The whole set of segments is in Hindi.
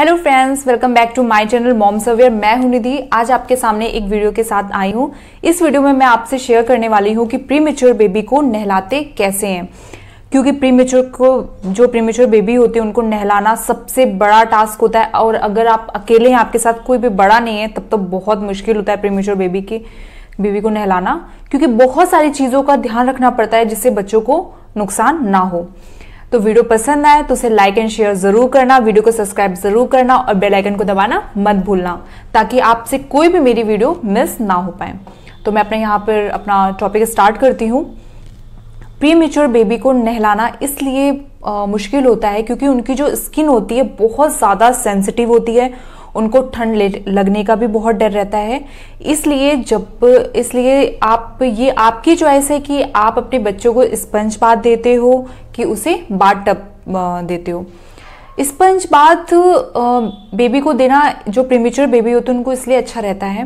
Hello friends welcome back to my channel mom severe मैं हूँ निधि। आज आपके सामने एक वीडियो के साथ आई हूँ। इस वीडियो में मैं आपसे शेयर करने वाली हूँ कि प्रीमेच्योर बेबी को नहलाते कैसे हैं। क्योंकि प्री को, जो प्रीमेच्योर बेबी होते हैं, उनको नहलाना सबसे बड़ा टास्क होता है। और अगर आप अकेले हैं, आपके साथ कोई भी बड़ा नहीं है, तब तो बहुत मुश्किल होता है प्रीमेच्योर बेबी की बेबी को नहलाना। क्योंकि बहुत सारी चीज़ों का ध्यान रखना पड़ता है, जिससे बच्चों को नुकसान ना हो। तो वीडियो पसंद आए तो उसे लाइक एंड शेयर ज़रूर करना, वीडियो को सब्सक्राइब ज़रूर करना और बेल आइकन को दबाना मत भूलना, ताकि आपसे कोई भी मेरी वीडियो मिस ना हो पाए। तो मैं अपने यहाँ पर अपना टॉपिक स्टार्ट करती हूँ। प्री मेच्योर बेबी को नहलाना इसलिए मुश्किल होता है क्योंकि उनकी जो स्किन होती है बहुत ज़्यादा सेंसिटिव होती है उनको ठंड लगने का भी बहुत डर रहता है। इसलिए जब, इसलिए आप, ये आपकी चॉइस है कि आप अपने बच्चों को स्पंज बाथ देते हो कि उसे बाट टप देते हो। स्पंज बाथ बेबी को देना जो प्रीमेच्योर बेबी होते हैं, उनको इसलिए अच्छा रहता है,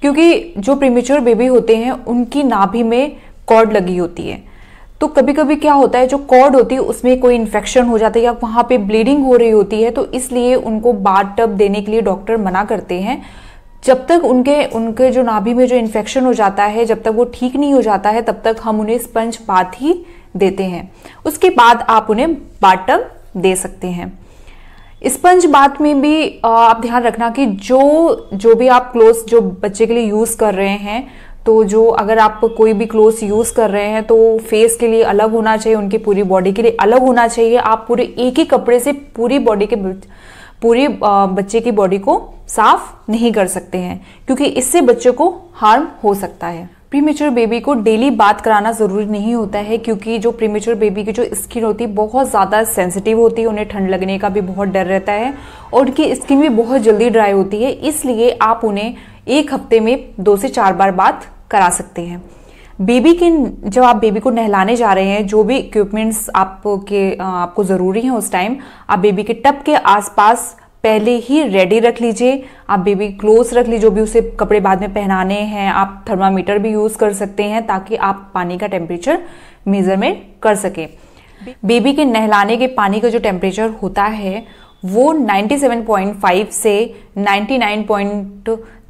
क्योंकि जो प्रीमेच्योर बेबी होते हैं, उनकी नाभि में कॉर्ड लगी होती है। तो कभी कभी क्या होता है, जो कॉर्ड होती है, उसमें कोई इन्फेक्शन हो जाता है या वहाँ पे ब्लीडिंग हो रही होती है तो इसलिए उनको बाथ टब देने के लिए डॉक्टर मना करते हैं। जब तक उनके उनके जो नाभि में जो इन्फेक्शन हो जाता है, जब तक वो ठीक नहीं हो जाता है, तब तक हम उन्हें स्पंज बाथ ही देते हैं। उसके बाद आप उन्हें बाथ टब दे सकते हैं। स्पंज बाथ में भी आप ध्यान रखना कि जो जो भी आप क्लोथ जो बच्चे के लिए यूज़ कर रहे हैं तो जो अगर आप कोई भी क्लोथ यूज़ कर रहे हैं तो फेस के लिए अलग होना चाहिए, उनकी पूरी बॉडी के लिए अलग होना चाहिए। आप पूरे एक ही कपड़े से पूरी बॉडी के पूरी बच्चे की बॉडी को साफ़ नहीं कर सकते हैं, क्योंकि इससे बच्चे को हार्म हो सकता है। प्रीमेच्योर बेबी को डेली बात कराना ज़रूरी नहीं होता है, क्योंकि जो प्रीमेच्योर बेबी की जो स्किन होती है, बहुत ज़्यादा सेंसिटिव होती है, उन्हें ठंड लगने का भी बहुत डर रहता है, और उनकी स्किन भी बहुत जल्दी ड्राई होती है, इसलिए आप उन्हें एक हफ़्ते में दो से चार बार बात करा सकते हैं। बेबी के जब आप बेबी को नहलाने जा रहे हैं, जो भी इक्विपमेंट्स आपके आपको ज़रूरी हैं उस टाइम आप बेबी के टप के आसपास पहले ही रेडी रख लीजिए। आप बेबी क्लोज रख लीजिए, जो भी उसे कपड़े बाद में पहनाने हैं, आप थर्मामीटर भी यूज़ कर सकते हैं ताकि आप पानी का टेम्परेचर मेज़रमेंट कर सकें। बेबी के नहलाने के पानी का जो टेम्परेचर होता है, वो 97.5 से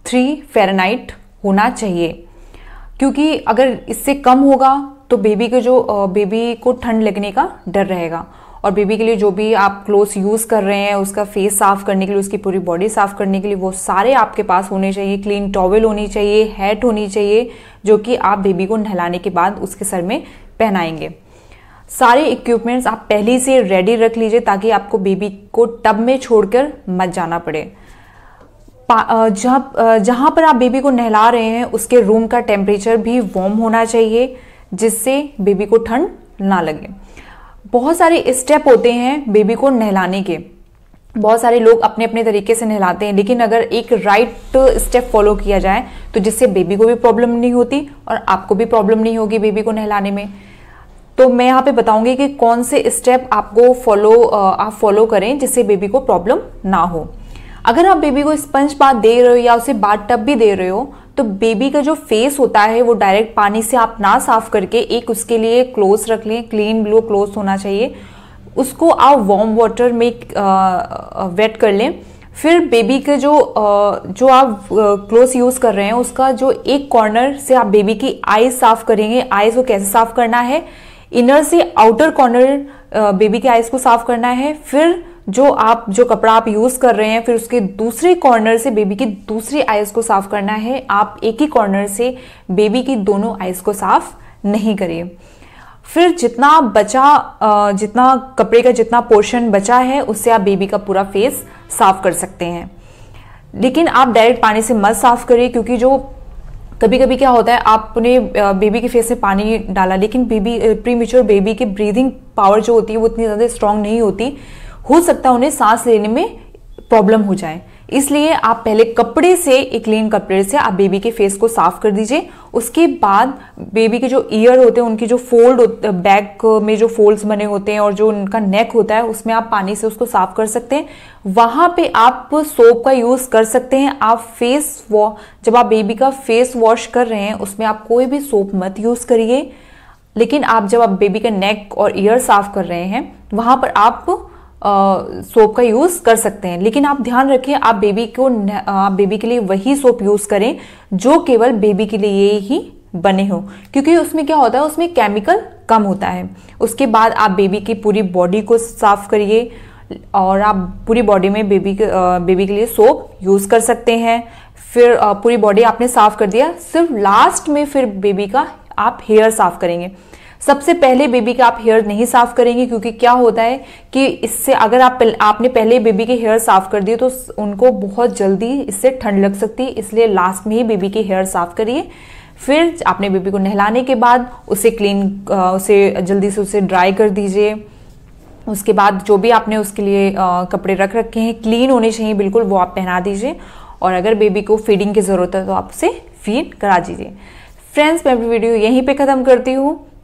99.3 फेरेनाइट होना चाहिए। क्योंकि अगर इससे कम होगा तो बेबी के जो बेबी को ठंड लगने का डर रहेगा। और बेबी के लिए जो भी आप क्लोथ यूज़ कर रहे हैं, उसका फेस साफ़ करने के लिए, उसकी पूरी बॉडी साफ़ करने के लिए, वो सारे आपके पास होने चाहिए। क्लीन टॉवल होनी चाहिए हैट होनी चाहिए, जो कि आप बेबी को नहलाने के बाद उसके सर में पहनाएँगे। सारे इक्विपमेंट्स आप पहले से रेडी रख लीजिए, ताकि आपको बेबी को टब में छोड़कर मत जाना पड़े। जहाँ जहाँ पर आप बेबी को नहला रहे हैं, उसके रूम का टेम्परेचर भी वार्म होना चाहिए, जिससे बेबी को ठंड ना लगे। बहुत सारे स्टेप होते हैं बेबी को नहलाने के। बहुत सारे लोग अपने अपने तरीके से नहलाते हैं, लेकिन अगर एक राइट स्टेप फॉलो किया जाए तो जिससे बेबी को भी प्रॉब्लम नहीं होती और आपको भी प्रॉब्लम नहीं होगी बेबी को नहलाने में। तो मैं यहाँ पे बताऊँगी कि कौन से स्टेप आपको फॉलो आप फॉलो करें जिससे बेबी को प्रॉब्लम ना हो। अगर आप बेबी को स्पंज बाथ दे रहे हो या उसे बाथ टब भी दे रहे हो तो बेबी का जो फेस होता है, वो डायरेक्ट पानी से आप ना साफ़ करके एक उसके लिए क्लोज रख लें क्लीन ब्लो क्लोज होना चाहिए। उसको आप वार्म वाटर में वेट कर लें। फिर बेबी के जो जो आप क्लोथ यूज़ कर रहे हैं, उसका जो एक कॉर्नर से आप बेबी की आईज साफ़ करेंगे। आईज को कैसे साफ़ करना है? इनर से आउटर कॉर्नर बेबी के आईज को साफ़ करना है। फिर जो आप, जो कपड़ा आप यूज़ कर रहे हैं, फिर उसके दूसरे कॉर्नर से बेबी की दूसरी आइज़ को साफ़ करना है। आप एक ही कॉर्नर से बेबी की दोनों आइज़ को साफ़ नहीं करिए। फिर जितना बचा जितना कपड़े का जितना पोर्शन बचा है, उससे आप बेबी का पूरा फेस साफ़ कर सकते हैं। लेकिन आप डायरेक्ट पानी से मत साफ़ करिए, क्योंकि जो कभी कभी क्या होता है, आपने बेबी के फेस में पानी डाला, लेकिन बेबी प्री मेच्योर बेबी की ब्रीदिंग पावर जो होती है, वो इतनी ज़्यादा स्ट्रांग नहीं होती। हो सकता है उन्हें सांस लेने में प्रॉब्लम हो जाए। इसलिए आप पहले कपड़े से एक क्लीन कपड़े से आप बेबी के फेस को साफ़ कर दीजिए। उसके बाद बेबी के जो ईयर होते हैं, उनकी जो फोल्ड बैक में जो फोल्ड्स बने होते हैं और जो उनका नेक होता है, उसमें आप पानी से उसको साफ़ कर सकते हैं। वहाँ पे आप सोप का यूज़ कर सकते हैं। आप फेस वॉ जब आप बेबी का फेस वॉश कर रहे हैं, उसमें आप कोई भी सोप मत यूज़ करिए। लेकिन आप जब आप बेबी का नेक और ईयर साफ़ कर रहे हैं, वहाँ पर आप सोप का यूज़ कर सकते हैं। लेकिन आप ध्यान रखें आप बेबी को आप बेबी के लिए वही सोप यूज़ करें जो केवल बेबी के लिए ही बने हो। क्योंकि उसमें क्या होता है, उसमें केमिकल कम होता है। उसके बाद आप बेबी की पूरी बॉडी को साफ़ करिए और आप पूरी बॉडी में बेबी के बेबी के लिए सोप यूज़ कर सकते हैं। फिर पूरी बॉडी आपने साफ़ कर दिया। सिर्फ़ लास्ट में फिर बेबी का आप हेयर साफ़ करेंगे। सबसे पहले बेबी का आप हेयर नहीं साफ़ करेंगे, क्योंकि क्या होता है कि इससे अगर आप आपने पहले बेबी के हेयर साफ़ कर दिए तो उनको बहुत जल्दी इससे ठंड लग सकती है, इसलिए लास्ट में ही बेबी के हेयर साफ़ करिए। फिर आपने बेबी को नहलाने के बाद उसे क्लीन उसे जल्दी से उसे ड्राई कर दीजिए। उसके बाद जो भी आपने उसके लिए कपड़े रख रखे हैं क्लीन होने चाहिए, बिल्कुल वो आप पहना दीजिए। और अगर बेबी को फीडिंग की ज़रूरत है तो आप उसे फ़ीड करा दीजिए। फ्रेंड्स मैं अपनी वीडियो यहीं पे ख़त्म करती हूँ।